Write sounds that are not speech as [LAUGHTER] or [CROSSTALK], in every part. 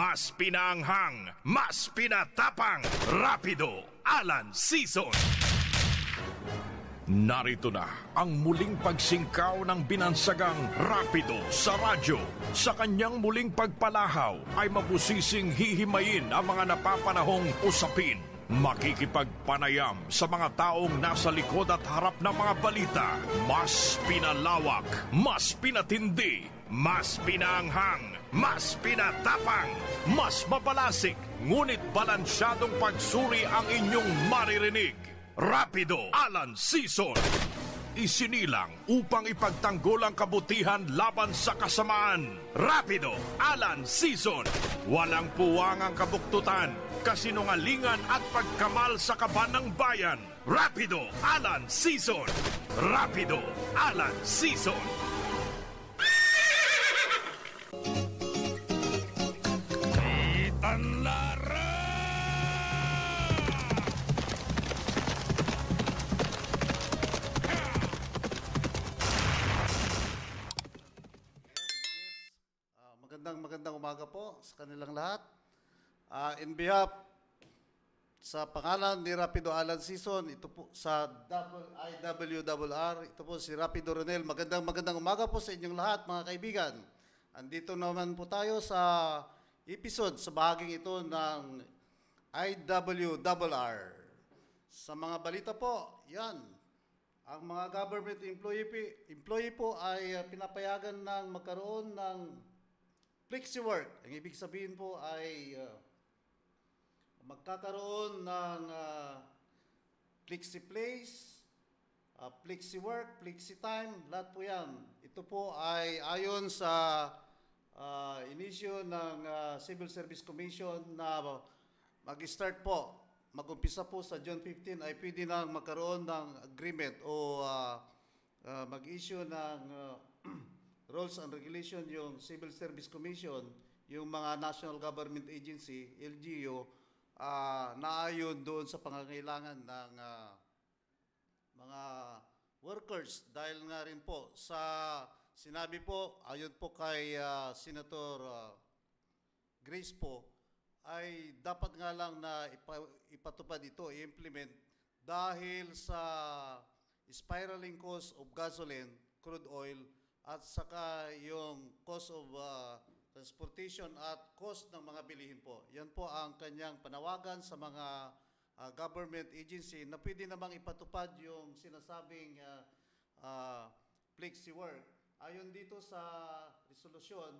Mas pinaanghang, mas pinatapang, rapido, Alan Season. Narito na ang muling pagsingkaw ng binansagang Rapido sa radyo. Sa kanyang muling pagpalahaw ay mabusising hihimayin ang mga napapanahong usapin. Makikipagpanayam sa mga taong nasa likod at harap ng mga balita. Mas pinalawak, mas pinatindi, mas pinaanghang, mas pinatapang, mas mapalasik, ngunit balansyadong pagsuri ang inyong maririnig. Rapido Alan Season. Isinilang upang ipagtanggol ang kabutihan laban sa kasamaan. Rapido Alan Season. Walang puwang ang kabuktutan, kasinungalingan at pagkamal sa kaban ng bayan. Rapido Alan Season. Rapido Alan Season. Magandang magandang umaga po sa kanilang lahat. Ah, in behalf sa pangalan ni Rapido Alan Season, ito po sa IWRR, ito po si Rapido Ronel. Magandang magandang umaga po sa inyong lahat mga kaibigan. Andito naman po tayo sa episode sa bahaging ito ng IWRR. Sa mga balita po, yan, ang mga government employee, employee po ay uh, pinapayagan ng magkaroon ng flexi work. Ang ibig sabihin po ay uh, magkakaroon ng uh, flexi place, uh, flexi work, flexi time, lahat po yan. Ito po ay ayon sa uh, inisyo ng uh, Civil Service Commission na mag-start po mag-umpisa po sa June 15 ay pwede nang magkaroon ng agreement o ah, ah, mag-issue ng ah, [CLEARS THROAT] rules and regulation yung Civil Service Commission, yung mga National Government Agency, LGU, ah, naayon doon sa pangangailangan ng ah, mga workers. Dahil nga rin po sa sinabi po ayon po kay ah, Senator ah, Grace po ay dapat nga lang na ipa, ipatupad ito, i-implement dahil sa spiraling cost of gasoline, crude oil, at saka yung cost of uh, transportation at cost ng mga bilihin po. Yan po ang kanyang panawagan sa mga uh, government agency na pwede namang ipatupad yung sinasabing uh, uh, flexi work. Ayon dito sa resolusyon,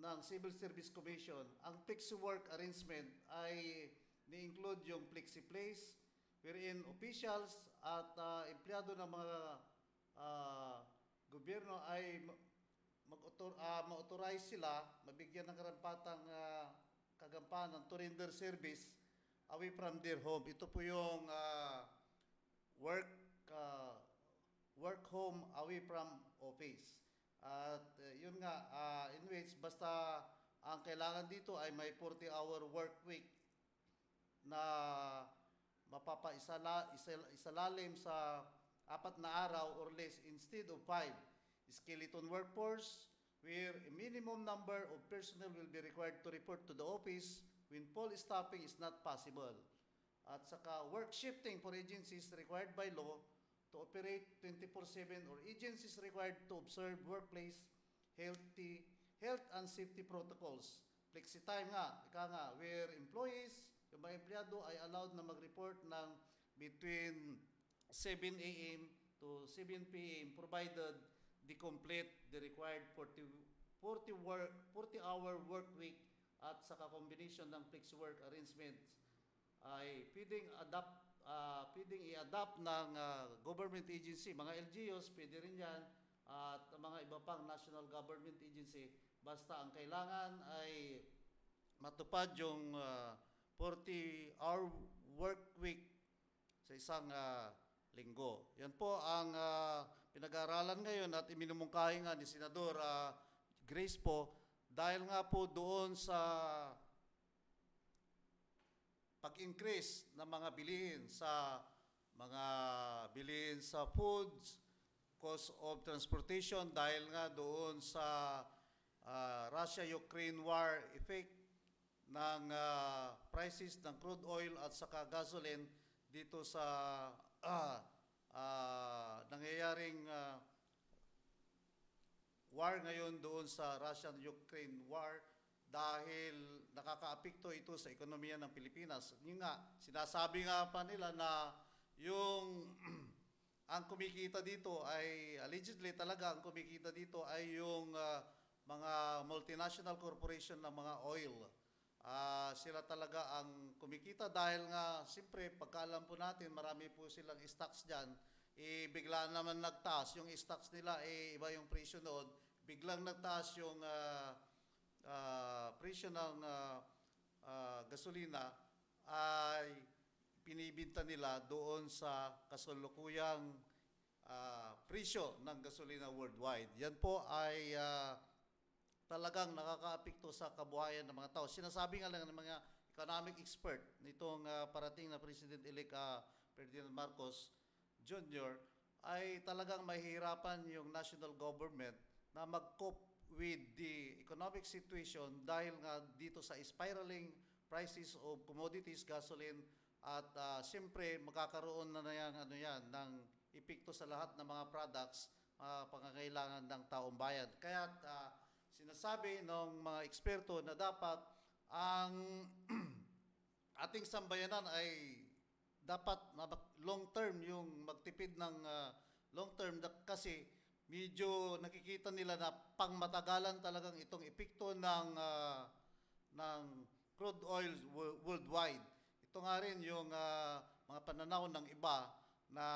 ng Civil Service Commission, ang flexi work arrangement ay ni-include yung flexi place wherein officials at uh, empleyado ng mga uh, gobyerno ay ma- mag-author, uh, ma-authorize sila, mabigyan ng karampatang uh, kagampanan to render service away from their home. Ito po yung uh, work uh, work home away from office. At uh, yun nga, uh, in which basta ang kailangan dito ay may 40-hour work week na mapapaisala isal, isalalim sa apat na araw or less instead of five. Skeleton workforce where a minimum number of personnel will be required to report to the office when full staffing is not possible. At saka work shifting for agencies required by law to operate 24/7 or agencies required to observe workplace healthy health and safety protocols. Flexi time nga, ika nga, where employees, yung mga empleyado ay allowed na mag-report ng between 7 a.m. to 7 p.m. provided they complete the required 40 40 work 40 hour work week at saka combination ng flexi work arrangements ay pwedeng adapt ah, pwedeng i-adapt ng ah, government agency, mga LGUs, pwede rin yan, at mga iba pang national government agency, basta ang kailangan ay matupad yung 40-hour work week sa isang ah, linggo. Yan po ang ah, pinag-aaralan ngayon at iminumungkahi nga ni Senador ah, Grace po dahil nga po doon sa pag-increase ng mga bilihin sa mga bilihin sa foods, cost of transportation dahil nga doon sa ah, Russia-Ukraine war effect ng ah, prices ng crude oil at saka gasoline dito sa ah, ah, nangyayaring ah, war ngayon doon sa Russian-Ukraine war dahil nakakaapekto ito sa ekonomiya ng Pilipinas. Yun nga, sinasabi nga pa nila na yung [CLEARS THROAT] ang kumikita dito ay allegedly talaga ang kumikita dito ay yung ah, mga multinational corporation ng mga oil. Ah, sila talaga ang kumikita dahil nga siyempre pagkaalam po natin marami po silang stocks diyan eh, bigla naman nagtaas. Yung stocks nila eh iba yung presyo noon. Biglang nagtaas yung ah, ah, presyo ng ah, ah, gasolina ay pinibinta nila doon sa kasalukuyang ah, presyo ng gasolina worldwide. Yan po ay ah, talagang nakakaapekto sa kabuhayan ng mga tao. Sinasabi nga lang ng mga economic expert nitong ah, parating na President-elect ah, Ferdinand Marcos Jr. ay talagang mahihirapan yung national government na mag-cope with the economic situation dahil nga dito sa spiraling prices of commodities, gasoline, at ah, siyempre magkakaroon na na yan, ano yan, ng epekto sa lahat ng mga products, mga pangangailangan ng taong bayan. Kaya ah, sinasabi ng mga eksperto na dapat ang [CLEARS THROAT] ating sambayanan ay dapat long term yung magtipid ng ah, long term kasi medyo nakikita nila na pangmatagalan talagang itong epekto ng ah, ng crude oil wo- worldwide. Ito nga rin yung ah, mga pananaw ng iba na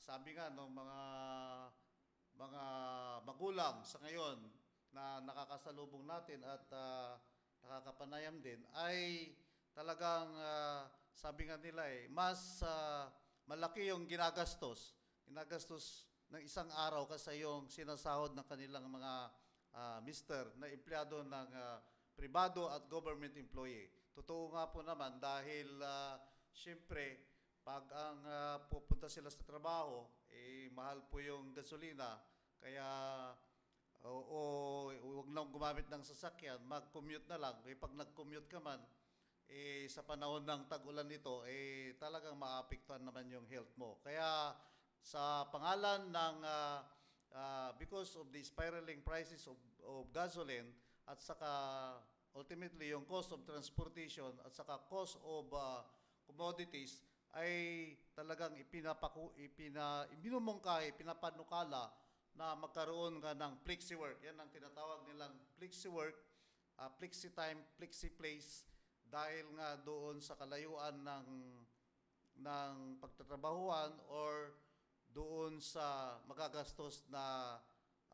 sabi nga ng mga mga magulang sa ngayon na nakakasalubong natin at ah, nakakapanayam din ay talagang ah, sabi nga nila eh mas ah, malaki yung ginagastos ginagastos ng isang araw kasi yung sinasahod ng kanilang mga ah, mister na empleyado ng ah, pribado at government employee. Totoo nga po naman dahil uh, siyempre pag ang ah, pupunta sila sa trabaho, eh, mahal po yung gasolina. Kaya o, o huwag lang gumamit ng sasakyan, mag-commute na lang. Eh, pag nag-commute ka man, eh, sa panahon ng tag-ulan nito, eh, talagang maapektuhan naman yung health mo. Kaya sa pangalan ng, ah, ah, because of the spiraling prices of, of gasoline, at saka ultimately yung cost of transportation, at saka cost of ah, commodities, ay talagang ipinapaku, ipina, ibinumungkahi, pinapanukala na magkaroon ka ng flexi work. Yan ang tinatawag nilang flexi work, uh, flexi time, flexi place, dahil nga doon sa kalayuan ng ng pagtatrabahuan or doon sa magagastos na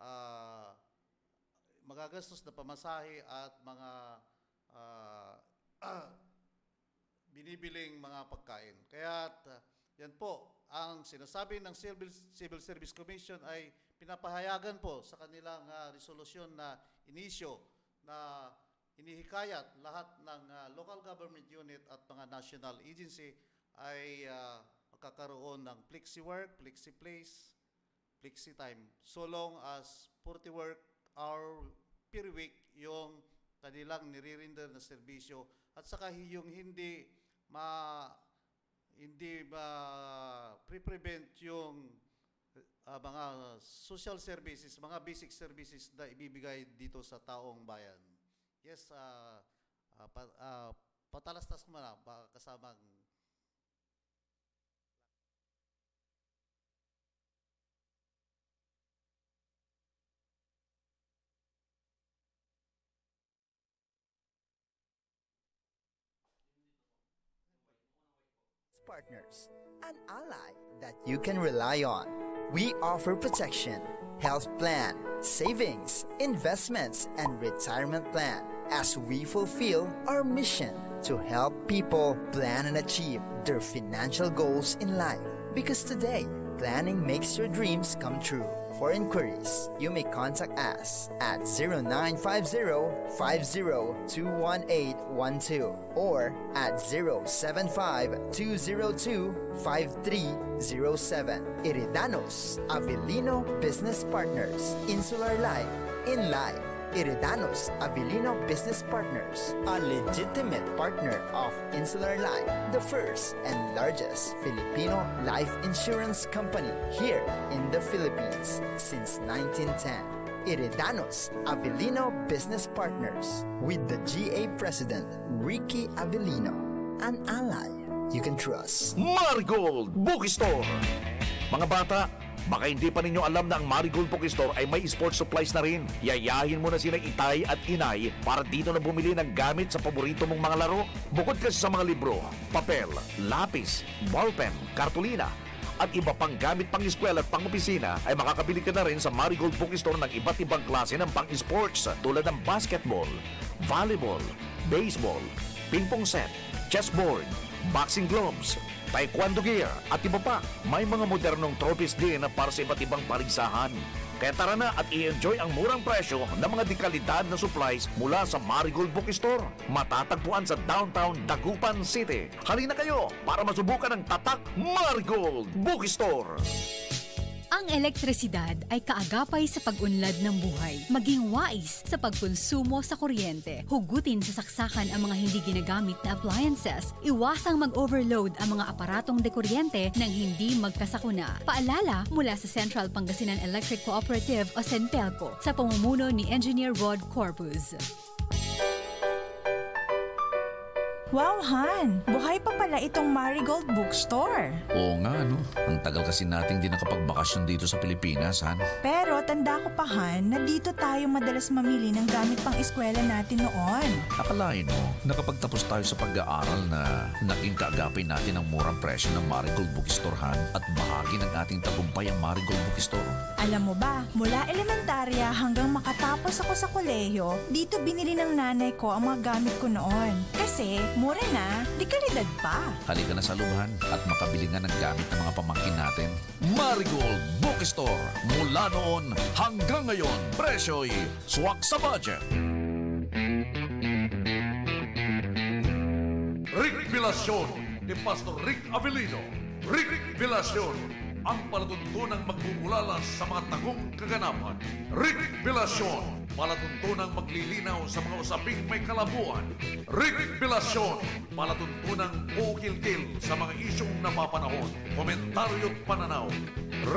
ah, magagastos na pamasahe at mga ah, [CLEARS THROAT] binibiling mga pagkain. Kaya yan po, ang sinasabi ng Civil, Civil Service Commission ay pinapahayagan po sa kanilang ah, resolusyon na inisyo na inihikayat lahat ng ah, local government unit at mga national agency ay ah, magkakaroon ng flexi work, flexi place, flexi time. So long as 40 work hour per week yung kanilang niririnder na serbisyo at saka yung hindi ma hindi ma pre-prevent yung ah, mga social services, mga basic services na ibibigay dito sa taong bayan. Yes, ah ah, pa, ah, patalastas ko baka kasamang Partners, an ally that you can rely on. We offer protection, health plan, savings, investments, and retirement plan as we fulfill our mission to help people plan and achieve their financial goals in life. Because today, planning makes your dreams come true. For inquiries, you may contact us at 0950-50-21812 or at 075-202-5307. Iridanos Avellino Business Partners. Insular Life in Life. Iridanos Avellino Business Partners, a legitimate partner of Insular Life, the first and largest Filipino life insurance company here in the Philippines since 1910. Iridanos Avellino Business Partners with the GA President Ricky Avellino, an ally you can trust. Marigold Bookstore. Mga bata, baka hindi pa ninyo alam na ang Marigold Bookstore ay may sports supplies na rin. Yayahin mo na sila itay at inay para dito na bumili ng gamit sa paborito mong mga laro. Bukod kasi sa mga libro, papel, lapis, ballpen, kartulina, at iba pang gamit pang eskwela at pang opisina ay makakabili ka na rin sa Marigold Bookstore ng iba't ibang klase ng pang sports tulad ng basketball, volleyball, baseball, ping-pong set, chessboard, boxing gloves, taekwondo gear at iba pa. May mga modernong trophies din na para sa iba't ibang paligsahan. Kaya tara na at i-enjoy ang murang presyo ng mga dekalidad na supplies mula sa Marigold Bookstore. Matatagpuan sa downtown Dagupan City. Halina kayo para masubukan ang tatak Marigold Bookstore. Ang elektrisidad ay kaagapay sa pag-unlad ng buhay. Maging wais sa pagkonsumo sa kuryente. Hugutin sa saksakan ang mga hindi ginagamit na appliances. Iwasang mag-overload ang mga aparatong dekuryente nang hindi magkasakuna. Paalala mula sa Central Pangasinan Electric Cooperative o CENPELCO sa pamumuno ni Engineer Rod Corpus. Wow, Han! Buhay pa pala itong Marigold Bookstore. Oo nga, no? Ang tagal kasi nating di nakapagbakasyon dito sa Pilipinas, Han. Pero tanda ko pa, Han, na dito tayo madalas mamili ng gamit pang eskwela natin noon. Akalain mo, nakapagtapos tayo sa pag-aaral na naging kaagapay natin ang murang presyo ng Marigold Bookstore, Han, at bahagi ng ating tagumpay ang Marigold Bookstore. Alam mo ba, mula elementarya hanggang makatapos ako sa kolehiyo, dito binili ng nanay ko ang mga gamit ko noon. Kasi, mura na, di kalidad pa. Halika na sa lubhan at makabili nga ng gamit ng mga pamangkin natin. Marigold Bookstore. Mula noon hanggang ngayon, presyo'y swak sa budget. Rick Vilacion ni Pastor Rick Avelino. Rick Vilacion, ang palatuntunang magbubulalas sa mga tagong kaganapan. Rick Vilacion, palatuntunang maglilinaw sa mga usaping may kalabuan. Rick Vilacion, palatuntunang ukil-kil sa mga isyong napapanahon. Komentaryo at pananaw.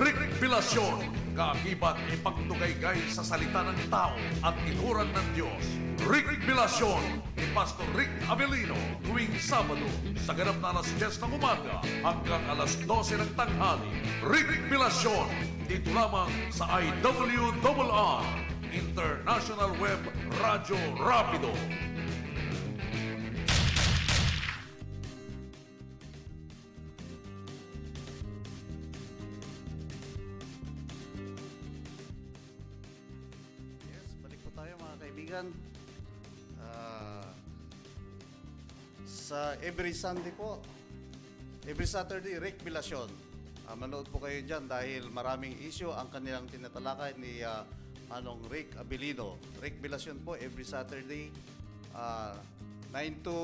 Rick Vilacion, kaakibat ipagtugaygay sa salita ng tao at inuran ng Diyos. Rick Vilacion ni Pastor Rick Avelino tuwing Sabado sa ganap na alas 10 ng umaga hanggang alas 12 ng tanghali. Rick Vilacion dito lamang sa IWRR International Web Radio Rapido. Yes, balik po tayo mga kaibigan. Ah, sa every Sunday po, every Saturday, Rick. Ah, manood po kayo dyan dahil maraming issue ang kanilang tinatalakay ni ah, Manong Rick Abilino. Rick Vilacion po every Saturday, ah, 9 to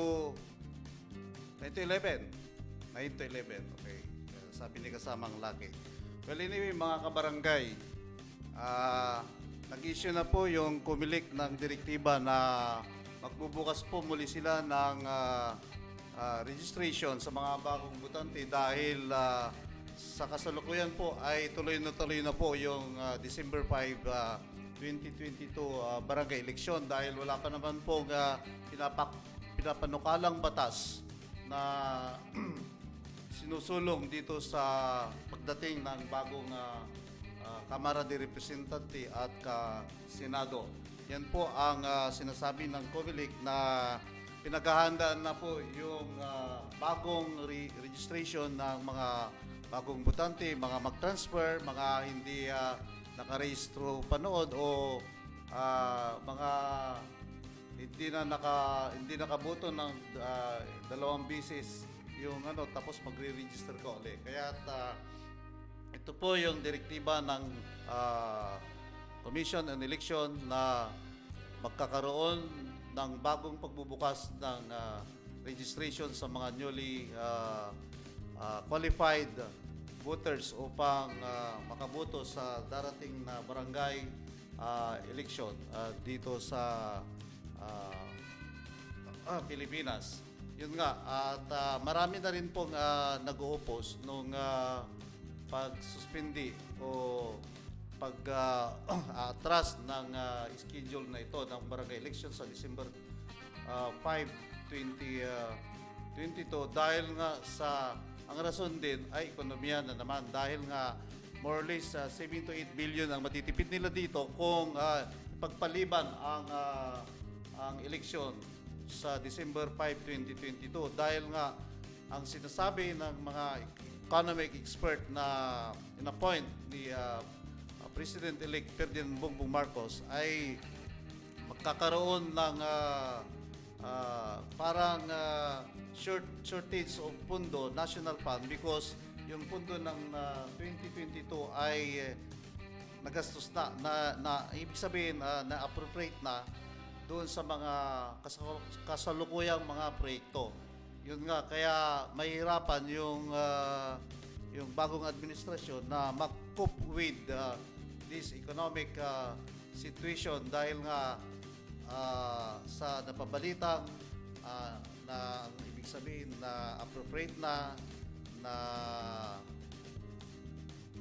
9 to 11. 9 to 11, okay. Uh, Sabi ni kasamang laki. Well, anyway, mga kabarangay, ah, nag-issue na po yung kumilik ng direktiba na magbubukas po muli sila ng ah, ah, registration sa mga bagong butante dahil ah, sa kasalukuyan po ay tuloy na tuloy na po yung ah, December 5, ah, 2022 ah, barangay eleksyon dahil wala pa naman po uh, pinapak, pinapanukalang batas na [CLEARS THROAT] sinusulong dito sa pagdating ng bagong ah, ah, Kamara de Representante at ka Senado. Yan po ang ah, sinasabi ng COMELEC na pinaghahandaan na po yung ah, bagong re- registration ng mga bagong butante, mga mag-transfer, mga hindi uh, nakarehistro panood o ah, mga hindi na naka hindi nakaboto ng ah, dalawang bisis yung ano tapos magre-register ka ulit. Kaya ah, ito po yung direktiba ng ah, Commission on Election na magkakaroon ng bagong pagbubukas ng ah, registration sa mga newly ah, ah, qualified voters upang ah, makaboto sa darating na barangay ah, eleksyon ah, dito sa ah, ah, Pilipinas. Yun nga, at ah, marami na rin pong ah, nag-oppose nung ah, pag-suspindi o pag-atras [CLEARS THROAT] ng ah, schedule na ito ng barangay election sa December ah, 5, 20, ah, 22 dahil nga sa ang rason din ay ekonomiya na naman dahil nga more or less ah, 7 to 8 billion ang matitipid nila dito kung ah, pagpaliban ang ah, ang eleksyon sa December 5, 2022 dahil nga ang sinasabi ng mga economic expert na in-appoint ni ah, President-elect Ferdinand Bongbong Marcos ay magkakaroon ng ah, ah, parang ah, short shortage of pundo national fund because yung pundo ng ah, 2022 ay eh, nagastos na, na, na ibig sabihin ah, na appropriate na doon sa mga kasal- kasalukuyang mga proyekto. Yun nga kaya mahirapan yung ah, yung bagong administrasyon na mag-cope with ah, this economic ah, situation dahil nga ah, sa napabalitang ah, na ibig sabihin na appropriate na na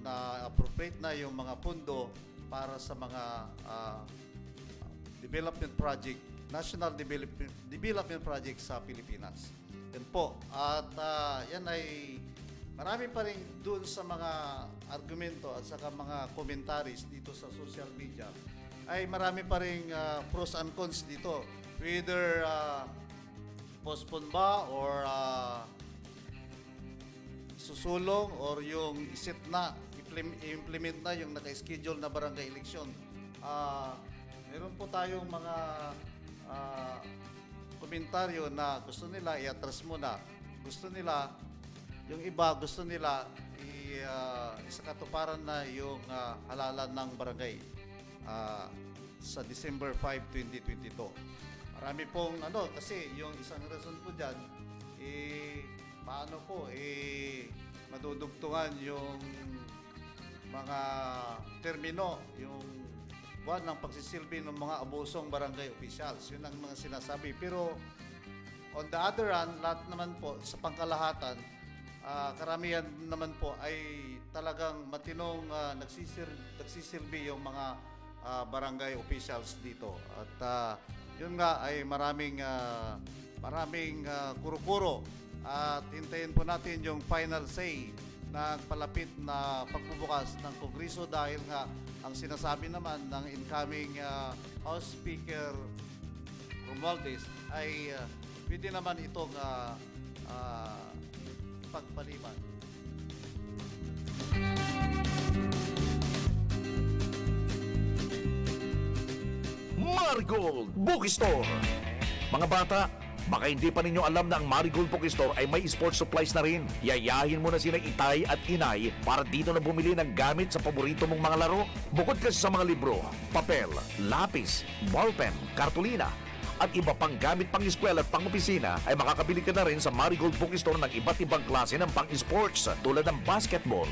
na appropriate na yung mga pundo para sa mga ah, development project, national development, development project sa Pilipinas. Yan po. At ah, yan ay marami pa rin doon sa mga argumento at saka mga commentaries dito sa social media ay marami pa rin ah, pros and cons dito. Whether ah, postpone ba or ah, susulong or yung isit na, implement, na yung naka-schedule na barangay election. Ah, meron po tayong mga ah, komentaryo na gusto nila i-atras muna. Gusto nila, yung iba gusto nila i, ah, isakatuparan na yung ah, halalan ng barangay ah, sa December 5, 2022. Marami pong ano, kasi yung isang rason po dyan, eh, paano po, eh, madudugtungan yung mga termino, yung buwan ng pagsisilbi ng mga abusong barangay officials. Yun ang mga sinasabi. Pero on the other hand, lahat naman po sa pangkalahatan, ah, karamihan naman po ay talagang matinong ah, nagsisir, nagsisilbi yung mga ah, barangay officials dito. At ah, yun nga ay maraming ah, maraming ah, kuro-kuro at hintayin po natin yung final say ng palapit na pagbubukas ng Kongreso dahil nga ang sinasabi naman ng incoming ah, House Speaker Romualdez ay ah, pwede naman itong ah, ah, pagpaliban. Marigold Bookstore. Mga bata, baka hindi pa ninyo alam na ang Marigold Bookstore ay may sports supplies na rin. Yayahin mo na sina itay at inay para dito na bumili ng gamit sa paborito mong mga laro. Bukod kasi sa mga libro, papel, lapis, ballpen, kartulina, at iba pang gamit pang eskwela at pang opisina ay makakabili ka na rin sa Marigold Bookstore ng iba't ibang klase ng pang sports tulad ng basketball,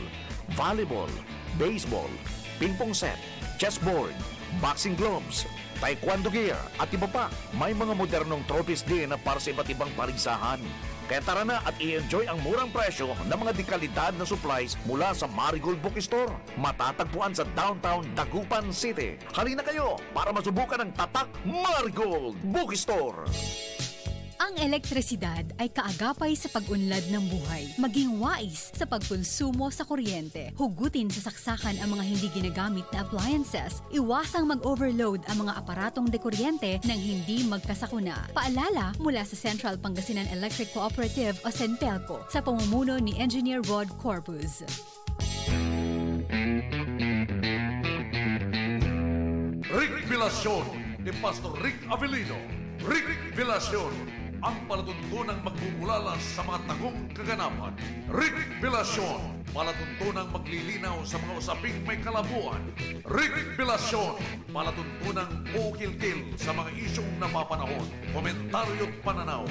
volleyball, baseball, ping-pong set, chessboard, boxing gloves, taekwondo gear at iba pa. May mga modernong trophies din na para sa iba't ibang paligsahan. Kaya tara na at i-enjoy ang murang presyo ng mga dekalidad na supplies mula sa Marigold Bookstore. Matatagpuan sa downtown Dagupan City. Halina kayo para masubukan ang tatak Marigold Bookstore. Ang elektrisidad ay kaagapay sa pag-unlad ng buhay. Maging wais sa pagkonsumo sa kuryente. Hugutin sa saksakan ang mga hindi ginagamit na appliances. Iwasang mag-overload ang mga aparatong dekuryente nang hindi magkasakuna. Paalala mula sa Central Pangasinan Electric Cooperative o CENPELCO sa pamumuno ni Engineer Rod Corpus. Revelasyon ni Pastor Rick Avelino. Rick Velasyon, ang palatuntunang magmumulala sa mga tagong kaganapan. Rick Velasyon, palatuntunang maglilinaw sa mga usaping may kalabuan. Rick Velasyon, palatuntunang ukil-kil sa mga isyong napapanahon, komentaryo at pananaw.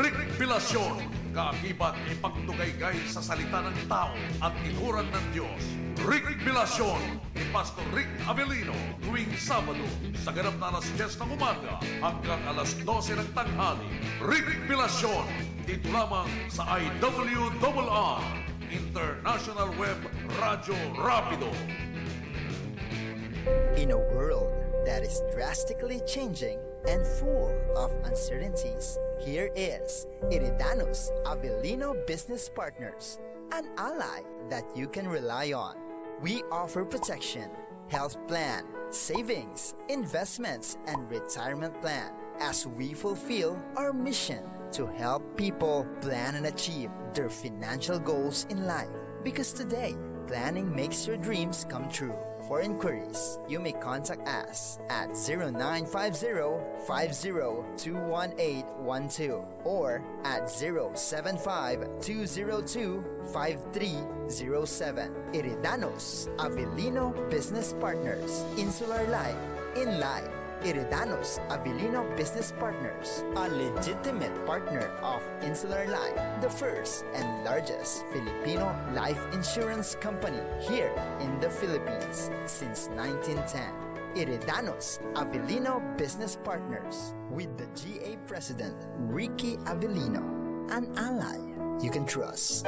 Rick Velasyon, kaakibat ipagtugaygay sa salita ng tao at inuran ng Diyos. Rick Bilacion ni Pastor Rick Avelino tuwing Sabado sa ganap na alas 10 ng umaga hanggang alas 12 ng tanghali. Rick Bilacion dito lamang sa IWRR International Web Radio Rapido. In a world that is drastically changing and full of uncertainties, here is Iridanos Avellino Business Partners, an ally that you can rely on. We offer protection, health plan, savings, investments, and retirement plan as we fulfill our mission to help people plan and achieve their financial goals in life. Because today, planning makes your dreams come true. For inquiries, you may contact us at 0950-50-21812 or at 075-202-5307. Iridanos Avelino Business Partners. Insular Life in Life. Iridanos Avelino Business Partners, a legitimate partner of Insular Life, the first and largest Filipino life insurance company here in the Philippines since 1910. Iridanos Avelino Business Partners with the GA President Ricky Avelino, an ally you can trust.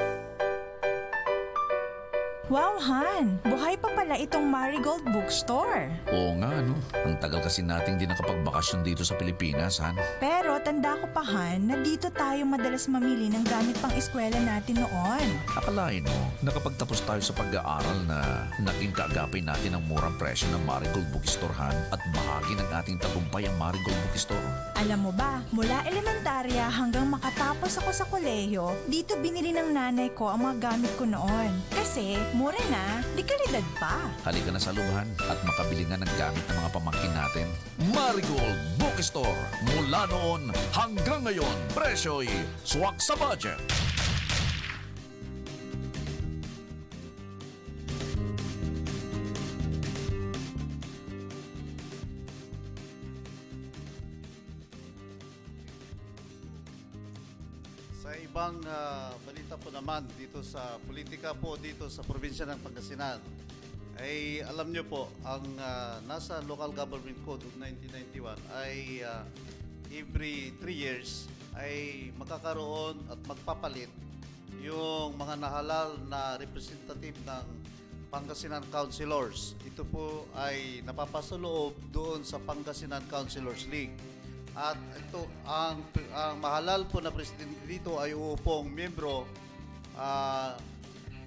Wow, Han! Buhay pa pala itong Marigold Bookstore. Oo nga, no? Ang tagal kasi nating di nakapagbakasyon dito sa Pilipinas, Han. Pero tanda ko pa, Han, na dito tayo madalas mamili ng gamit pang eskwela natin noon. Akalain mo, nakapagtapos tayo sa pag-aaral na naging kaagapay natin ang murang presyo ng Marigold Bookstore, Han, at bahagi ng ating tagumpay ang Marigold Bookstore. Alam mo ba, mula elementarya hanggang makatapos ako sa kolehiyo, dito binili ng nanay ko ang mga gamit ko noon. Kasi, mura na, di kalidad pa. Halika na sa lubahan at makabili nga ng gamit ng mga pamangkin natin. Marigold Bookstore. Mula noon hanggang ngayon, presyo'y swak sa budget. Naman dito sa politika po dito sa probinsya ng Pangasinan ay alam nyo po ang ah, nasa Local Government Code of 1991 ay ah, every 3 years ay magkakaroon at magpapalit yung mga nahalal na representative ng Pangasinan Councilors. Ito po ay napapasaloob doon sa Pangasinan Councilors League. At ito, ang, ang mahalal po na presidente dito ay uupong miyembro, ah,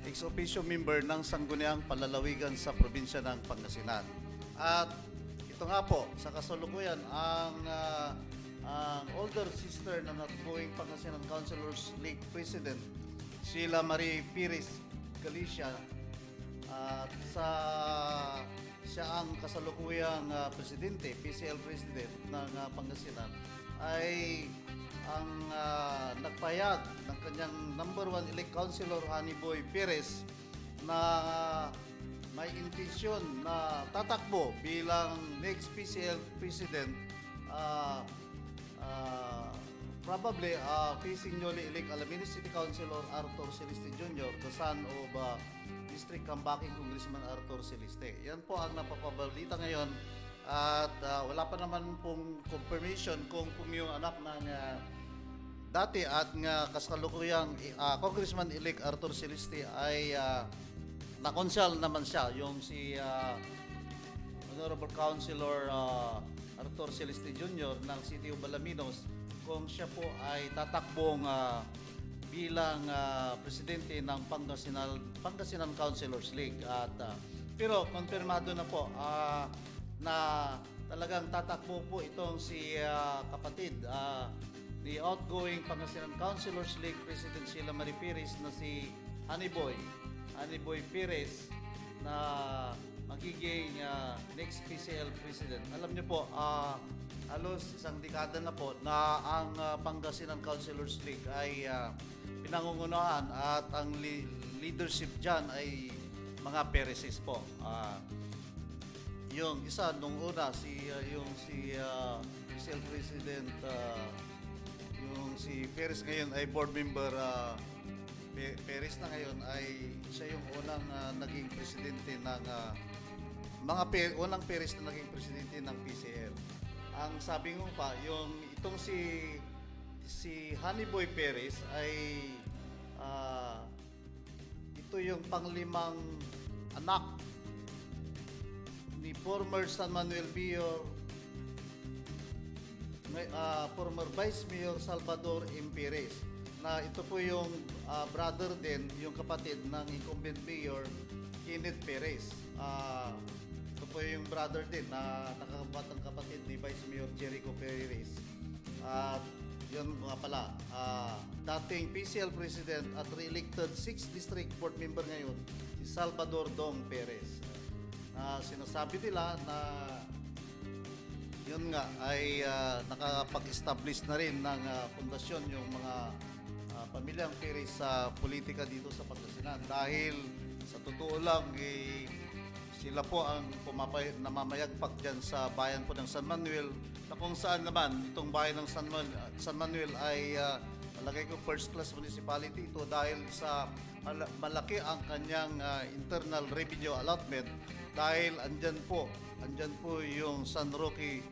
ex officio member ng Sangguniang Palalawigan sa probinsya ng Pangasinan. At ito nga po, sa kasalukuyan, ang, ah, ang older sister ng outgoing Pangasinan Councilors League President, Sheila Marie Pires Galicia, at sa siya ang kasalukuyang ah, presidente, PCL president ng ah, Pangasinan ay ang ah, nagpayag ng kanyang number one elect councilor Honey Boy Perez na may intensyon na tatakbo bilang next PCL president ah, ah, probably uh, facing newly elect Alameda City Councilor Arthur Celeste Jr., the son of uh, District Kambaki Congressman Arthur Celeste. Yan po ang napapabalita ngayon at uh, wala pa naman pong confirmation kung kung yung anak ng uh, dati at nga kasalukuyang uh, Congressman-elect Arthur Celeste ay uh, nakonsel naman siya, yung si uh, Honorable Councilor uh, Arthur Celeste Jr. ng City of Balaminos kung siya po ay tatakbong ah, bilang ah, presidente ng Pangasinan, Pangasinan Councilors League. At, ah, pero konfirmado na po ah, na talagang tatakbo po itong si ah, kapatid ah, ni outgoing Pangasinan Councilors League President Sheila Marie Pires na si Honeyboy. Honeyboy Pires na magiging ah, next PCL president. Alam niyo po, ah, halos isang dekada na po na ang ah, Pangasinan Councilors League ay ah, pinangungunahan at ang li- leadership dyan ay mga Pereses po. Ah, yung isa nung una si ah, yung si PCL president ah, yung si Perez ngayon ay board member ah, Pe- Perez na ngayon ay siya yung unang ah, naging presidente ng ah, mga pe- unang Perez na naging presidente ng PCL. Ang sabi ko pa, yung itong si si Honeyboy Perez ay ah, ito yung panglimang anak ni former San Manuel Mayor ah, former Vice Mayor Salvador M. Na ito po yung ah, brother din, yung kapatid ng incumbent mayor Kenneth Perez. Ah, ito po yung brother din na nakakabatang kapatid ni Vice Mayor Jericho Perez. At yun nga pala, ah, dating PCL President at re-elected 6th District Board Member ngayon, si Salvador Dong Perez. Na sinasabi nila na yun nga ay ah, nakapag-establish na rin ng ah, pundasyon yung mga ah, pamilyang Perez sa politika dito sa Pangasinan. Dahil sa totoo lang eh, sila po ang pumapay, namamayagpag dyan sa bayan po ng San Manuel na kung saan naman itong bayan ng San Manuel, San Manuel ay ah, malagay ko first class municipality ito dahil sa malaki ang kanyang ah, internal revenue allotment dahil andyan po andyan po yung San Roque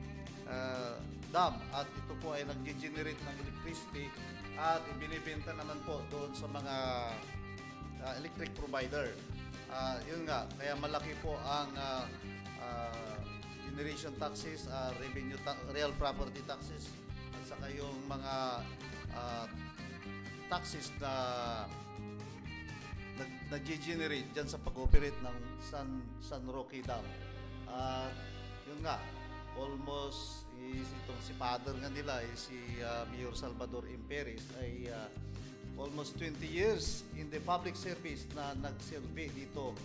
ah, Dam at ito po ay nag-generate ng electricity at ibinibenta naman po doon sa mga ah, electric provider. Ah, yun nga, kaya malaki po ang ah, ah, generation taxes, ah, revenue ta- real property taxes at saka yung mga ah, taxes na nag-generate dyan sa pag-operate ng San, San Roque Dam. At yun nga, almost is itong si father nga nila, is si ah, Mayor Salvador M. Perez ay ah, almost 20 years in the public service na nagsilbi dito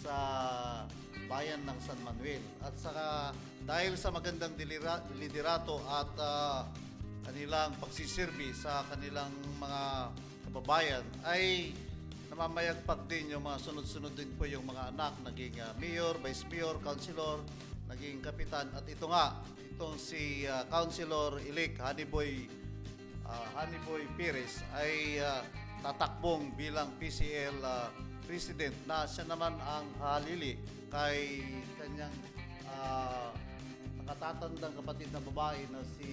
sa bayan ng San Manuel. At saka dahil sa magandang dilira, liderato at ah, kanilang pagsisirbi sa kanilang mga kababayan ay namamayagpag din yung mga sunod-sunod din po yung mga anak. Naging ah, mayor, vice mayor, councilor, naging kapitan. At ito nga itong si ah, councilor elect Honeyboy ah, Honeyboy Pires ay ah, tatakbong bilang PCL ah, president. Na siya naman ang halili kay kanyang ah, nakatatandang kapatid na babae na si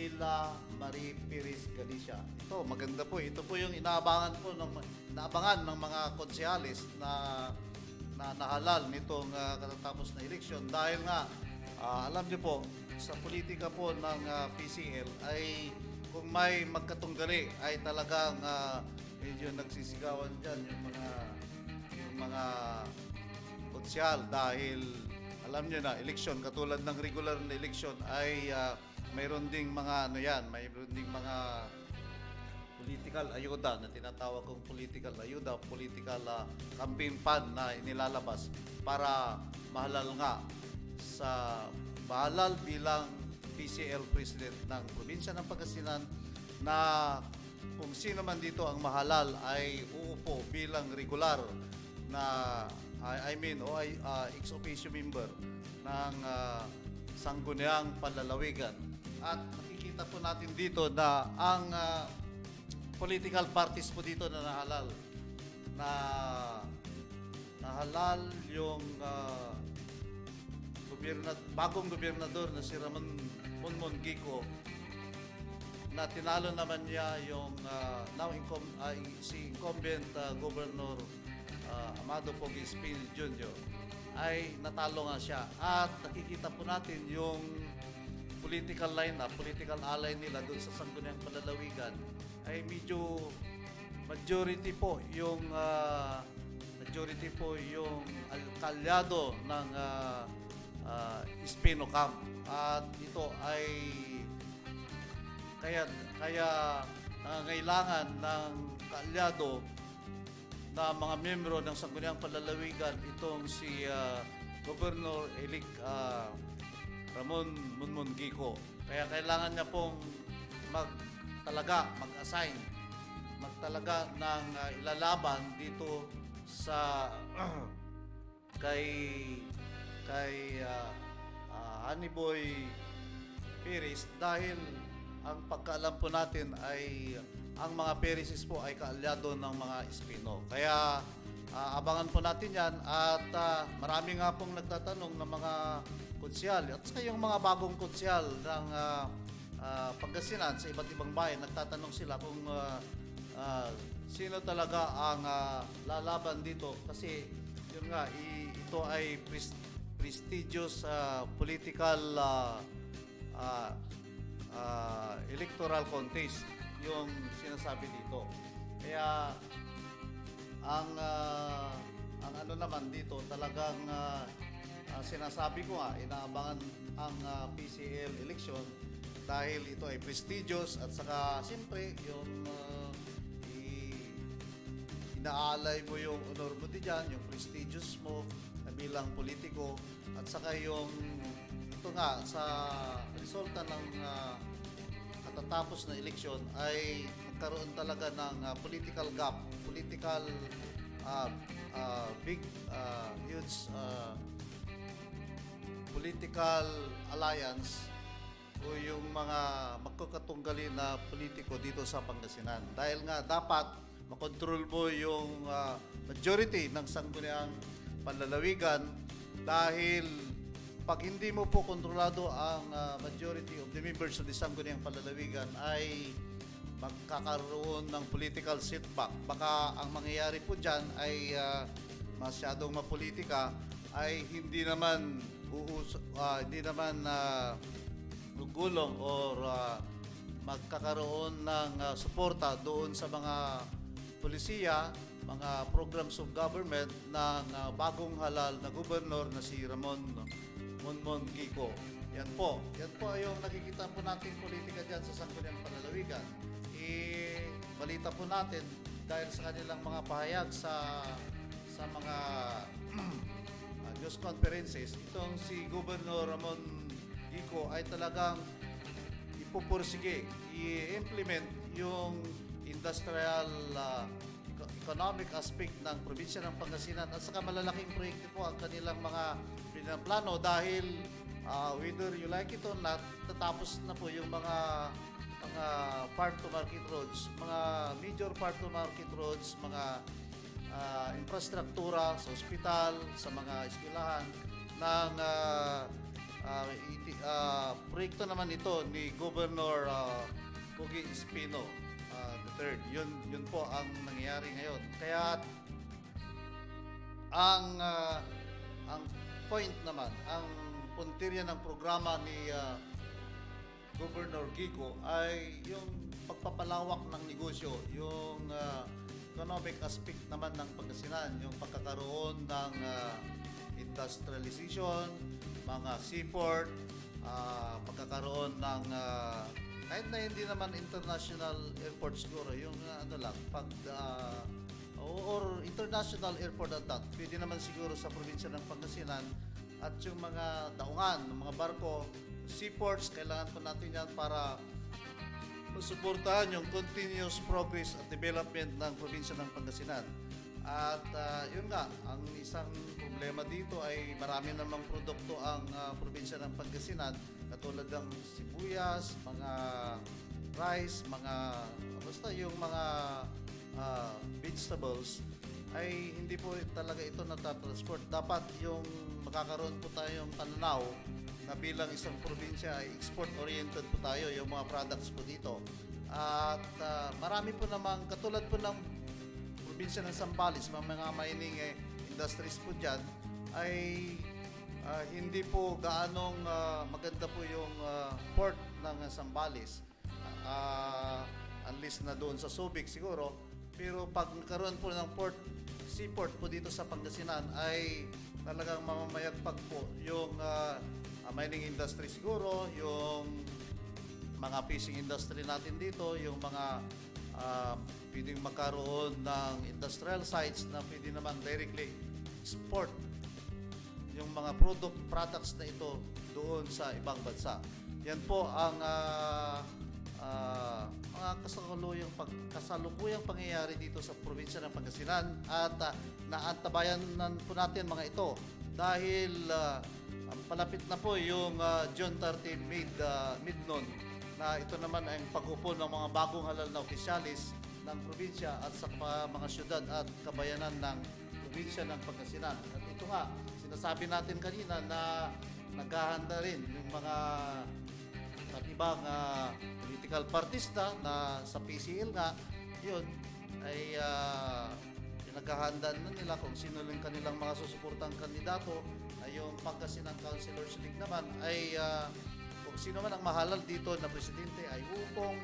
Sheila Marie Pires Galicia. Ito, maganda po. Ito po yung inaabangan po ng inaabangan ng mga konsehalis na na nahalal nitong ah, katatapos na eleksyon dahil nga ah, alam niyo po sa politika po ng ah, PCL ay kung may magkatunggali ay talagang ah, medyo nagsisigawan diyan yung mga yung mga konsyal dahil alam niyo na eleksyon katulad ng regular na eleksyon ay ah, mayroon ding mga ano yan, mayroon ding mga political ayuda na tinatawag kong political ayuda, political ah, campaign fund na inilalabas para mahalal nga sa mahalal bilang PCL President ng probinsya ng Pangasinan na kung sino man dito ang mahalal ay uupo bilang regular na I, mean o ay ah, ex officio member ng ah, Sangguniang Palalawigan. At nakikita po natin dito na ang ah, political parties po dito na nahalal na nahalal yung uh, gobierna, bagong gobernador na si Ramon Monmon Kiko na tinalo naman niya yung ah, now incom, ah, si incumbent ah, governor ah, Amado Pogi Espinil Jr. ay natalo nga siya at nakikita po natin yung political lineup, political ally nila doon sa Sangguniang Palalawigan ay medyo majority po yung ah, majority po yung alkalyado ng uh, Espino Camp. At ito ay kaya kaya nangangailangan ng kaalyado na mga miyembro ng Sangguniang Palalawigan itong si ah, Governor Elik ah, Ramon Munmun Gico. Kaya kailangan niya pong mag talaga mag-assign magtalaga ng ah, ilalaban dito sa [CLEARS THROAT] kay kay uh, Honeyboy Piris dahil ang pagkaalam po natin ay ang mga Pharisees po ay kaalyado ng mga Espino. Kaya ah, abangan po natin yan at ah, marami nga pong nagtatanong ng mga konsyal at saka yung mga bagong konsyal ng ah, ah, Pangasinan sa iba't ibang bayan, nagtatanong sila kung ah, ah, sino talaga ang ah, lalaban dito kasi yun nga i- ito ay pres- prestigious ah, political ah, ah, ah, electoral contest yung sinasabi dito. Kaya ang ah, ang ano naman dito talagang ah, ah, sinasabi ko nga inaabangan ang ah, PCL election dahil ito ay prestigious at saka siyempre yung i- inaalay mo yung honor mo diyan, yung prestigious mo na bilang politiko at saka yung ito nga sa resulta ng ah, katatapos na eleksyon ay nagkaroon talaga ng ah, political gap, political ah, ah, big ah, huge ah, political alliance o yung mga magkakatunggali na politiko dito sa Pangasinan. Dahil nga dapat makontrol mo yung ah, majority ng sangguniang panlalawigan dahil pag hindi mo po kontrolado ang ah, majority of the members of the sangguniang panlalawigan ay magkakaroon ng political setback. Baka ang mangyayari po dyan ay ah, masyadong mapolitika ay hindi naman uus ah, hindi naman ah, gugulong or ah, magkakaroon ng ah, suporta doon sa mga polisiya, mga programs of government ng ah, bagong halal na gobernador na si Ramon Monmon Kiko. Yan po. Yan po ay yung nakikita po natin politika dyan sa Sangguniang Panlalawigan. Eh, balita po natin dahil sa kanilang mga pahayag sa sa mga uh, [CLEARS THROAT] news conferences, itong si Governor Ramon Gico ay talagang ipupursige, i-implement yung industrial uh, eco- economic aspect ng probinsya ng Pangasinan. At saka malalaking proyekto po ang kanilang mga pinaplano dahil uh, whether you like it or not, tatapos na po yung mga mga farm to market roads, mga major farm to market roads, mga ah, infrastruktura sa ospital, sa mga eskwelahan ng ah, ah, iti- ah, proyekto naman ito ni Governor uh, Espino ah, the third. Yun yun po ang nangyayari ngayon. Kaya ang ah, ang point naman, ang puntirya ng programa ni ah, Governor Kiko ay yung pagpapalawak ng negosyo, yung ah, economic aspect naman ng Pangasinan, yung pagkakaroon ng ah, industrialization, mga seaport, ah, pagkakaroon ng ah, kahit na hindi naman international airport siguro, yung ah, ano lang, pag ah, or international airport at that, pwede naman siguro sa probinsya ng Pangasinan at yung mga daungan, ng mga barko, seaports, kailangan pa natin yan para suportahan yung continuous progress at development ng probinsya ng Pangasinan. At ah, yun nga, ang isang problema dito ay marami namang produkto ang ah, probinsya ng Pangasinan katulad ng sibuyas, mga rice, mga basta yung mga ah, vegetables ay hindi po talaga ito natatransport. Dapat yung makakaroon po tayong pananaw na bilang isang probinsya ay export-oriented po tayo yung mga products po dito. At ah, marami po namang katulad po ng probinsya ng Sambales, mga mining eh, industries po dyan, ay ah, hindi po gaanong ah, maganda po yung ah, port ng Sambales. Ah, unless na doon sa Subic siguro. Pero pag nagkaroon po ng port, seaport po dito sa Pangasinan ay talagang mamamayagpag po yung ah, ah, mining industry siguro, yung mga fishing industry natin dito, yung mga uh, pwedeng magkaroon ng industrial sites na pwede naman directly export yung mga product products na ito doon sa ibang bansa. Yan po ang ah, ah, mga kasalukuyang pag kasalukuyang pangyayari dito sa probinsya ng Pangasinan at uh, naantabayan po natin mga ito dahil ah, ang palapit na po yung ah, June 30 mid ah, mid noon na ito naman ang pag-upo ng mga bagong halal na opisyalis ng probinsya at sa mga syudad at kabayanan ng probinsya ng Pangasinan. At ito nga, sinasabi natin kanina na naghahanda rin yung mga at ibang ah, political parties na, sa PCL nga, yun, ay uh, pinaghahandaan na nila kung sino lang kanilang mga susuportang kandidato yung Pangasinan Councilors League naman ay ah, kung sino man ang mahalal dito na presidente ay upong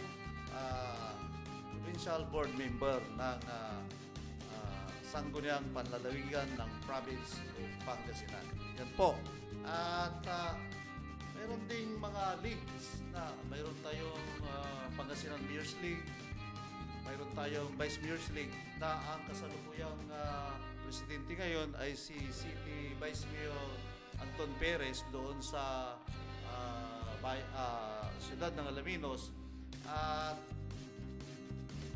ah, provincial board member ng ah, ah, Sangguniang Panlalawigan ng province of Pangasinan. Yan po. At ah, Meron ding mga leagues na mayroon tayong ah, Pangasinan Beers League, mayroon tayong Vice Mayor's League na ang kasalukuyang ah, presidente ngayon ay si City Vice Mayor Anton Perez doon sa ah, bay, ah, siyudad ng Alaminos. At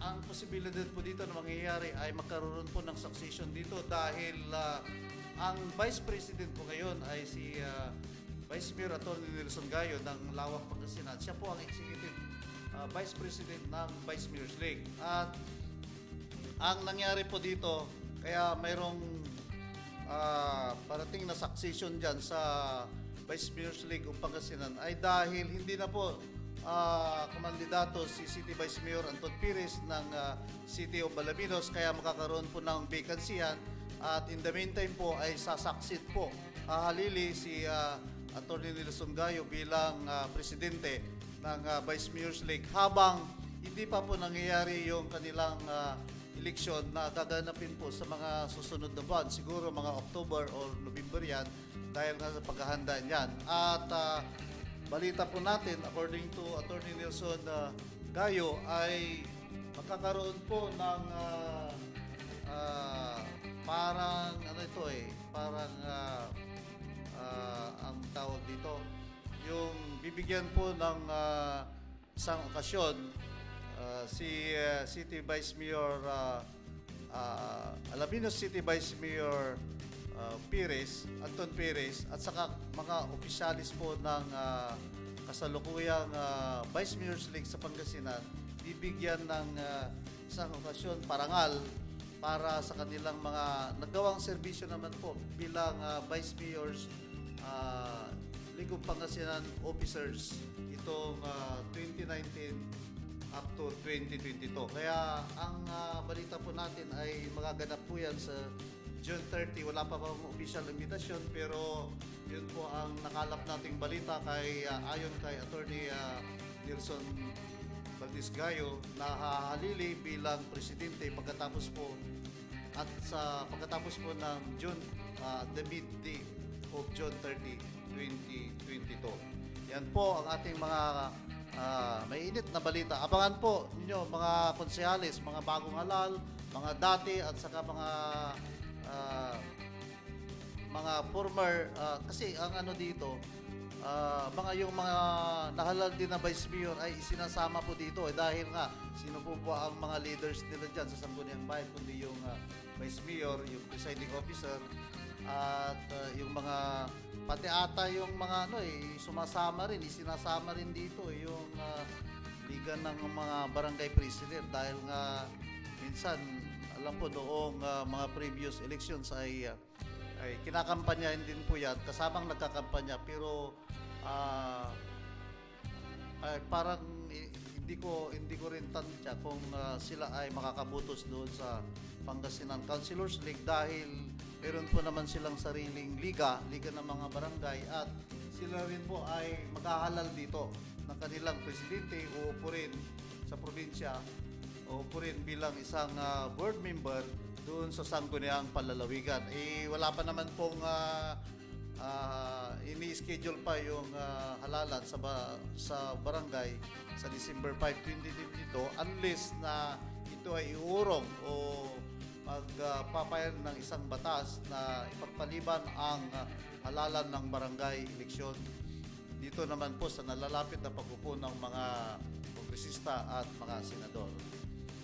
ang posibilidad po dito na mangyayari ay magkaroon po ng succession dito dahil ah, ang Vice President po ngayon ay si ah, Vice Mayor Atty. Nelson Gayo ng Lawak Pangasinan. Siya po ang Executive ah, Vice President ng Vice Mayor's League. At ang nangyari po dito, kaya mayroong ah, parating na succession dyan sa Vice Mayor's League of Pangasinan ay dahil hindi na po ah, kumandidato si City Vice Mayor Anton Pires ng ah, City of Balabinos kaya makakaroon po ng vacancy yan. At in the meantime po ay sasaksit po hahalili si ah, Atty. Nelson Gayo bilang ah, presidente ng ah, Vice Mayor's League. Habang hindi pa po nangyayari yung kanilang ah, eleksyon na gaganapin po sa mga susunod na buwan. Siguro mga October or November yan dahil nga sa paghahanda niyan. At ah, balita po natin, according to Attorney Nelson ah, Gayo, ay magkakaroon po ng ah, ah, parang ano ito eh, parang ah, ah, ang tawag dito, yung bibigyan po ng ah, isang okasyon ah, si ah, City Vice Mayor uh, Alaminos City Vice Mayor ah, Pires, Anton Pires at saka mga opisyalis po ng ah, kasalukuyang ah, Vice Mayor's League sa Pangasinan bibigyan ng ah, isang okasyon parangal para sa kanilang mga nagawang serbisyo naman po bilang ah, Vice Mayors uh, League of Pangasinan Officers itong ah, 2019 up to 2022. Kaya ang ah, balita po natin ay magaganap po yan sa June 30. Wala pa bang official invitation pero yun po ang nakalap nating balita kay ah, ayon kay Attorney ah, Nelson Valdez Gayo na hahalili bilang presidente pagkatapos po at sa pagkatapos po ng June, uh, the midday of June 30, 2022. Yan po ang ating mga ah, mainit na balita. Abangan po ninyo mga konsehalis, mga bagong halal, mga dati at saka mga ah, mga former ah, kasi ang ano dito ah, mga yung mga nahalal din na vice mayor ay isinasama po dito eh, dahil nga sino po po ang mga leaders nila dyan sa Sangguniang Bayan kundi yung ah, vice mayor, yung presiding officer at ah, yung mga pati ata yung mga ano eh sumasama rin, isinasama rin dito eh, yung ah, liga ng mga barangay president. Dahil nga minsan alam po noong ah, mga previous elections ay ah, ay kinakampanyahin din po yan kasamang nagkakampanya. Pero ah, ay parang hindi ko hindi ko rin tansya kung ah, sila ay makakabutos doon sa Pangasinan Councilors League dahil meron po naman silang sariling liga, liga ng mga barangay at sila rin po ay maghahalal dito ng kanilang presidente o po rin sa probinsya o po rin bilang isang ah, board member doon sa Sangguniang Palalawigan. Eh, wala pa naman pong ah, ah, ini-schedule pa yung ah, halalan sa ba- sa barangay sa December 5, 2022 unless na ito ay iurong o magpapayan ng isang batas na ipagpaliban ang ah, halalan ng barangay eleksyon dito naman po sa nalalapit na pagpupo ng mga kongresista at mga senador.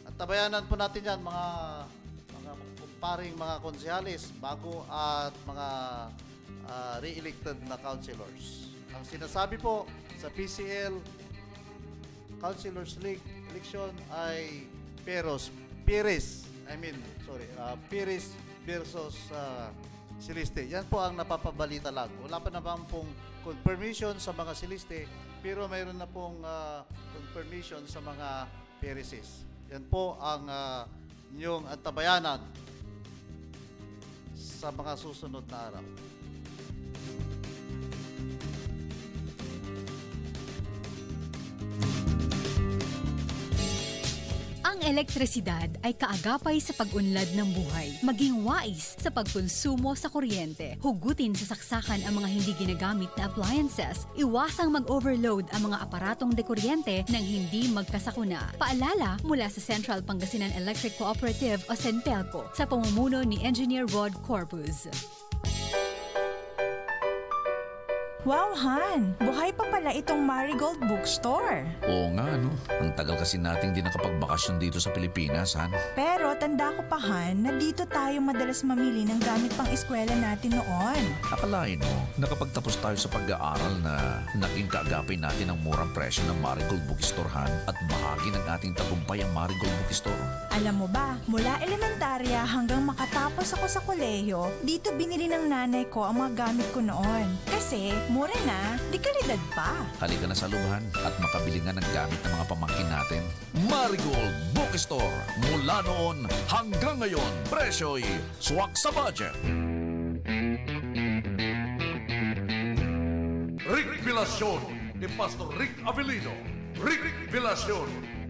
At tabayanan po natin yan mga mga kumparing mga konsehalis bago at mga ah, re-elected na councilors. Ang sinasabi po sa PCL councilors league election ay Peros, Pires, I mean, sorry, uh, Pires versus uh, Siliste. Yan po ang napapabalita lang. Wala pa naman pong confirmation sa mga Siliste, pero mayroon na pong uh, confirmation sa mga Pereses. Yan po ang uh, inyong antabayanan sa mga susunod na araw. Ang elektrisidad ay kaagapay sa pag-unlad ng buhay. Maging wais sa pagkonsumo sa kuryente. Hugutin sa saksakan ang mga hindi ginagamit na appliances. Iwasang mag-overload ang mga aparatong dekuryente nang hindi magkasakuna. Paalala mula sa Central Pangasinan Electric Cooperative o CENPELCO sa pamumuno ni Engineer Rod Corpus. Wow, Han! Buhay pa pala itong Marigold Bookstore. Oo nga, no? Ang tagal kasi nating di nakapagbakasyon dito sa Pilipinas, Han. Pero tanda ko pa, Han, na dito tayo madalas mamili ng gamit pang eskwela natin noon. Akalain mo, nakapagtapos tayo sa pag-aaral na naging kaagapay natin ang murang presyo ng Marigold Bookstore, Han, at bahagi ng ating tagumpay ang Marigold Bookstore. Alam mo ba, mula elementarya hanggang makatapos ako sa kolehiyo, dito binili ng nanay ko ang mga gamit ko noon. Kasi, mura na, di kalidad pa. Halika na sa lubahan at makabili nga ng gamit ng mga pamangkin natin. Marigold Bookstore. Mula noon hanggang ngayon, presyo'y swak sa budget. Rick Vilacion ni Pastor Rick Avelino. Rick Vilacion,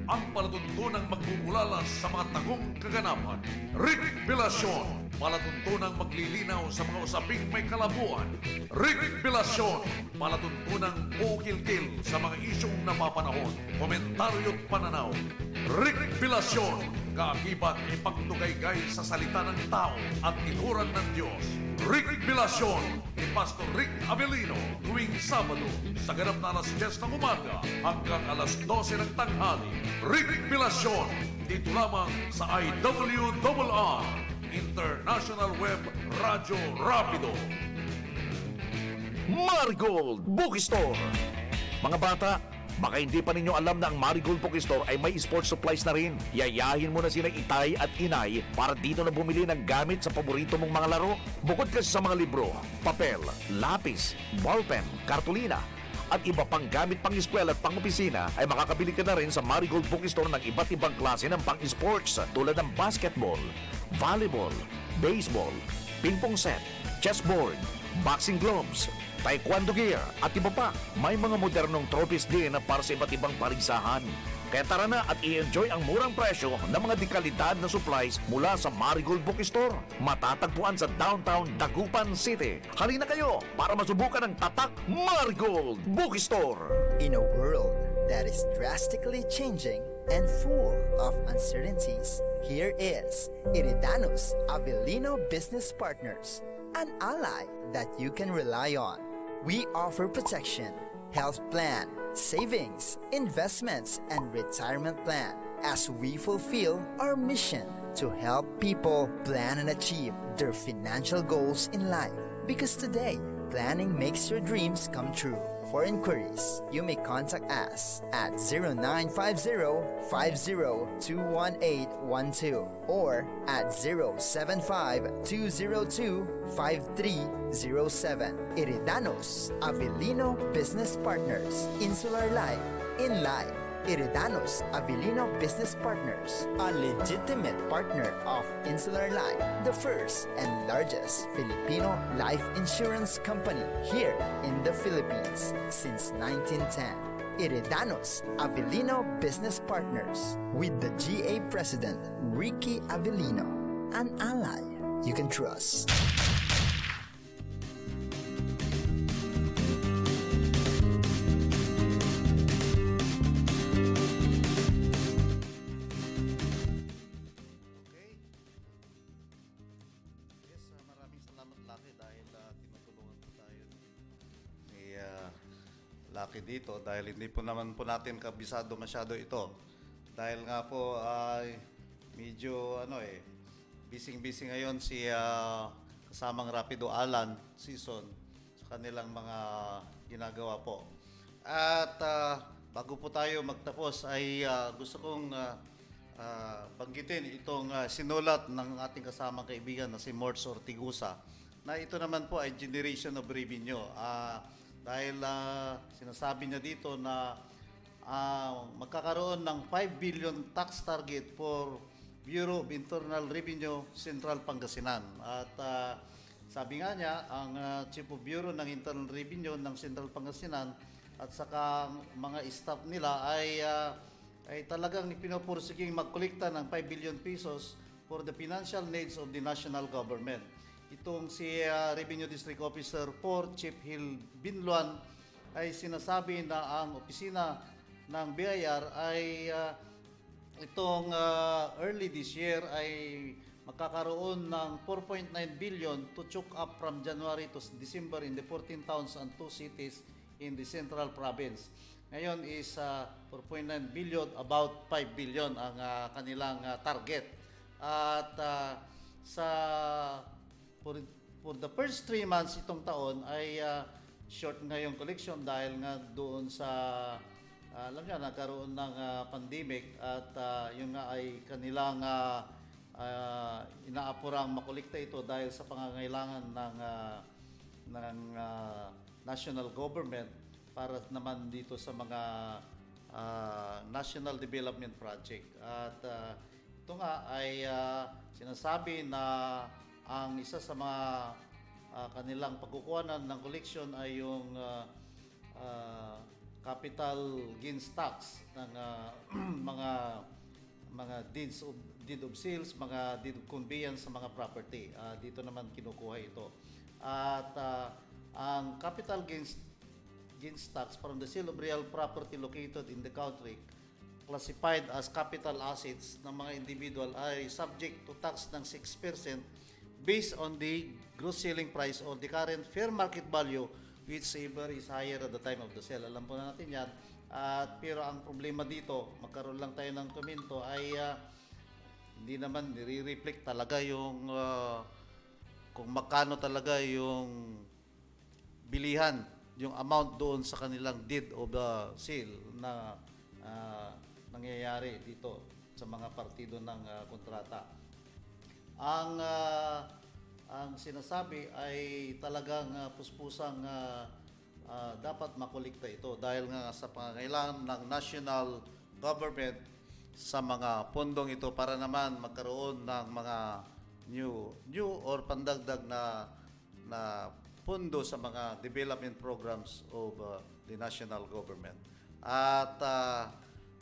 ang palatuntunang magbubulalas sa mga tagong kaganapan. Rick Vilacion, palatuntunang maglilinaw sa mga usaping may kalabuan. Rick Vilacion, palatuntunang ukil-kil sa mga isyong napapanahon, komentaryo at pananaw. Rick Vilacion, kaakibat ipagtugaygay sa salita ng tao at inuran ng Diyos. Rick Vilacion ni Pastor Rick Avelino tuwing Sabado sa ganap na alas 10 ng umaga hanggang alas 12 ng tanghali. Rick Vilacion dito lamang sa IWRR International Web Radio Rapido. Marigold Bookstore. Mga bata, baka hindi pa ninyo alam na ang Marigold Bookstore ay may sports supplies na rin. Yayahin mo na sila itay at inay para dito na bumili ng gamit sa paborito mong mga laro. Bukod kasi sa mga libro, papel, lapis, ballpen, kartulina, at iba pang gamit pang eskwela at pang opisina ay makakabili ka na rin sa Marigold Bookstore ng iba't ibang klase ng pang sports tulad ng basketball, volleyball, baseball, ping-pong set, chessboard, boxing gloves, taekwondo gear at iba pa. May mga modernong trophies din na para sa iba't ibang paligsahan. Kaya tara na at i-enjoy ang murang presyo ng mga dekalidad na supplies mula sa Marigold Bookstore. Matatagpuan sa downtown Dagupan City. Halina kayo para masubukan ang tatak Marigold Bookstore. In a world that is drastically changing and full of uncertainties, here is Iridanos Avelino Business Partners, an ally that you can rely on. We offer protection, health plan, savings, investments, and retirement plan as we fulfill our mission to help people plan and achieve their financial goals in life. Because today, planning makes your dreams come true. For inquiries, you may contact us at 0950-50-21812 or at 075-202-5307. Iridanos Avelino Business Partners. Insular Life. In Life. Iridanos Avelino Business Partners, a legitimate partner of Insular Life, the first and largest Filipino life insurance company here in the Philippines since 1910. Iridanos Avelino Business Partners with the GA President Ricky Avelino, an ally you can trust. Lucky dito dahil hindi po naman po natin kabisado masyado ito. Dahil nga po ay medyo ano eh busy-busy ngayon si ah, kasamang Rapido Alan season sa kanilang mga ginagawa po. At ah, bago po tayo magtapos ay ah, gusto kong ah, ah, banggitin itong ah, sinulat ng ating kasamang kaibigan na si Morts Ortigusa na ito naman po ay generation of revenue. Ah, dahil ah, sinasabi niya dito na ah, magkakaroon ng 5 billion tax target for Bureau of Internal Revenue Central Pangasinan. At ah, sabi nga niya, ang ah, Chief of Bureau ng Internal Revenue ng Central Pangasinan at saka mga staff nila ay ah, ay talagang pinupursiging magkolekta ng 5 billion pesos for the financial needs of the national government. Itong si ah, Revenue District Officer 4, Chief Hill Binluan, ay sinasabi na ang opisina ng BIR ay ah, itong ah, early this year ay magkakaroon ng 4.9 billion to choke up from January to December in the 14 towns and two cities in the central province. Ngayon is ah, 4.9 billion, about 5 billion ang ah, kanilang ah, target. At ah, sa for, for the first three months itong taon ay ah, short nga yung collection dahil nga doon sa ah, alam niya nagkaroon ng ah, pandemic at ah, yun nga ay kanilang ah, ah, inaapurang makolekta ito dahil sa pangangailangan ng ah, ng ah, national government para naman dito sa mga ah, national development project. At ah, ito nga ay ah, sinasabi na ang isa sa mga ah, kanilang pagkukuhanan ng collection ay yung ah, ah, capital gains tax ng ah, [CLEARS THROAT] mga mga deeds of deed of sales, mga deed of conveyance sa mga property. Ah, dito naman kinukuha ito. At ah, ang capital gains gains tax from the sale of real property located in the country classified as capital assets ng mga individual ay subject to tax ng 6% based on the gross selling price or the current fair market value whichever is higher at the time of the sale. Alam po na natin yan. At pero ang problema dito, magkaroon lang tayo ng komento ay ah, hindi naman nire-reflect talaga yung ah, kung magkano talaga yung bilihan, yung amount doon sa kanilang deed of the sale na ah, nangyayari dito sa mga partido ng ah, kontrata. Ang ah, ang sinasabi ay talagang ah, puspusang ah, ah, dapat makolekta ito dahil nga sa pangangailangan ng national government sa mga pondong ito para naman magkaroon ng mga new new or pandagdag na na pondo sa mga development programs of uh, the national government. At uh,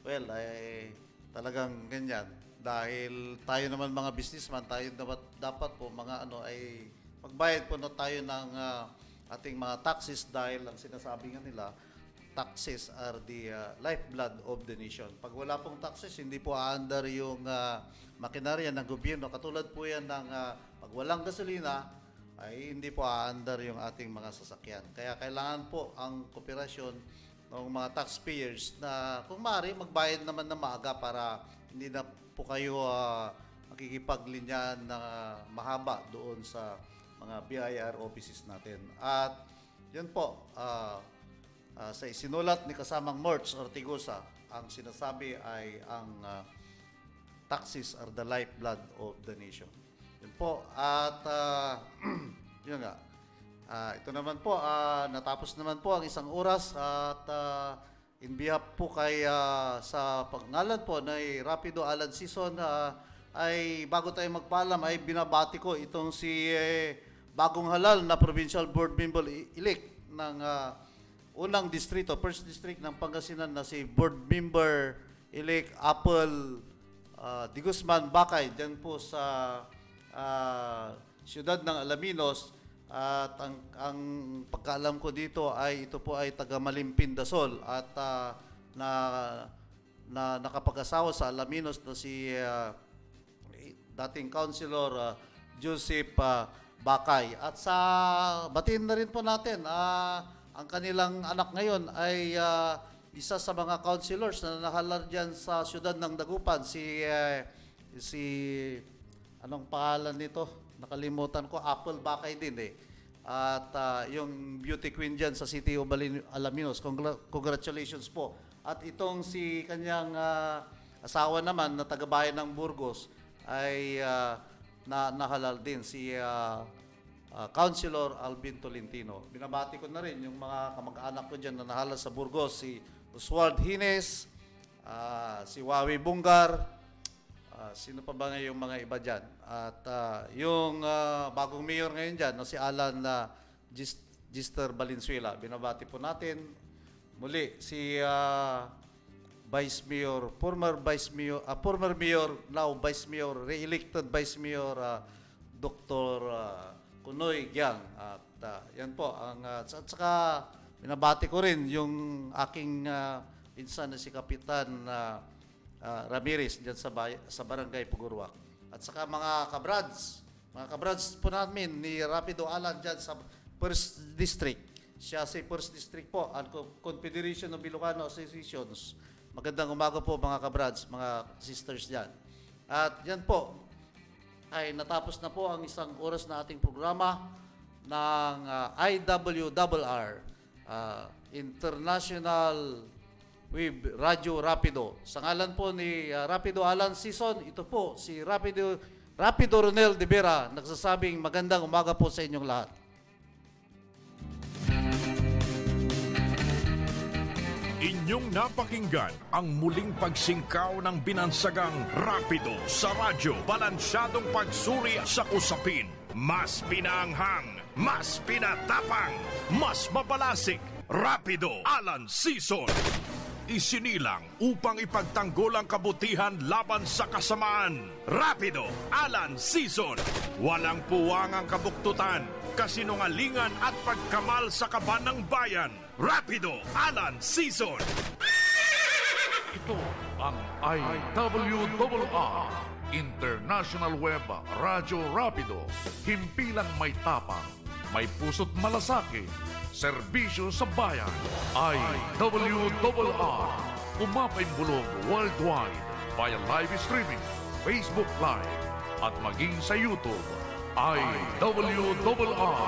well, ay talagang ganyan dahil tayo naman mga businessman, tayo dapat dapat po mga ano ay magbayad po na tayo ng uh, ating mga taxes dahil ang sinasabi nga nila taxes are the uh, lifeblood of the nation. Pag wala pong taxes, hindi po aandar yung uh, makinarya ng gobyerno. Katulad po yan ng uh, pag walang gasolina, ay hindi po aandar yung ating mga sasakyan. Kaya kailangan po ang kooperasyon ng mga taxpayers na kung maaari magbayad naman na maaga para hindi na po kayo uh, makikipaglinya na mahaba doon sa mga BIR offices natin. At yun po, ah, ah, sa isinulat ni kasamang Mertz Ortigosa, ang sinasabi ay ang ah, taxes are the lifeblood of the nation. Yun po. At ah, [CLEARS THROAT] yun nga. Ah, ito naman po, ah, natapos naman po ang isang oras at ah, in behalf po kay ah, sa pangalan po na Rapido Alad Season ah, ay bago tayo magpaalam ay binabati ko itong si eh, bagong halal na provincial board member elect ng ah, unang distrito, first district ng Pangasinan na si board member elect Apple uh, Di Guzman Bakay dyan po sa ah, siyudad ng Alaminos at ang, ang pagkaalam ko dito ay ito po ay taga Malimpin Dasol at ah, na na nakapag-asawa sa Alaminos na si ah, dating councilor ah, Joseph ah, Bakay. At sa batiin na rin po natin, ah, ang kanilang anak ngayon ay ah, isa sa mga councilors na nakalar dyan sa siyudad ng Dagupan, si eh, si anong pangalan nito? Nakalimutan ko, Apple Bakay din eh. At ah, yung beauty queen dyan sa City of Alaminos, congla- congratulations po. At itong si kanyang ah, asawa naman na taga-bayan ng Burgos ay ah, na nahalal din si ah, ah, Councilor Alvin Tolentino. Binabati ko na rin yung mga kamag-anak ko dyan na nahalal sa Burgos, si Oswald Hines, ah, si Wawi Bungar, Ah, sino pa ba ngayon yung mga iba dyan? At ah, yung ah, bagong mayor ngayon dyan, no, si Alan Gis- Gister Valenzuela. Binabati po natin. Muli, si ah, Vice Mayor, former Vice Mayor, ah, former Mayor, now Vice Mayor, re-elected Vice Mayor ah, Dr. ah, Kunoy Gyang. At ah, yan po. Ang, ah, at saka, binabati ko rin yung aking uh, pinsan na si Kapitan ah, ah, Ramirez dyan sa, bay- sa barangay Pugurwak. At saka mga kabrads, mga kabrads po namin ni Rapido Alan dyan sa First District. Siya si First District po, ang Co- Confederation of Ilocano Associations. Magandang umaga po mga kabrads, mga sisters dyan. At yan po, ay natapos na po ang isang oras na ating programa ng ah, IWRR, ah, International with Radyo Rapido. Sa ngalan po ni uh, Rapido Alan Season, ito po si Rapido Rapido Ronel de Vera, nagsasabing magandang umaga po sa inyong lahat. Inyong napakinggan ang muling pagsingkaw ng binansagang Rapido sa radyo. Balansyadong pagsuri sa usapin. Mas pinaanghang, mas pinatapang, mas mapalasik. Rapido Alan Season. Isinilang upang ipagtanggol ang kabutihan laban sa kasamaan. Rapido Alan Season. Walang puwang ang kabuktutan, kasinungalingan at pagkamal sa kaban ng bayan. Rapido Alan Season. Ito ang IWRR International Web Radyo Rapido. Himpilang may tapang, may puso't malasakit, serbisyo sa bayan. IWRR Umapay bulong worldwide via live streaming, Facebook Live at maging sa YouTube. IWRR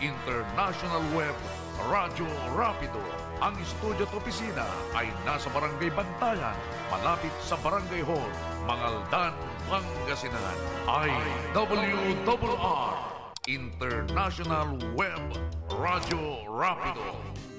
International Web Radyo Rapido. Ang studio at opisina ay nasa Barangay Bantayan, malapit sa Barangay Hall, Mangaldan, Pangasinan. IWRR International Web Radyo Rapido.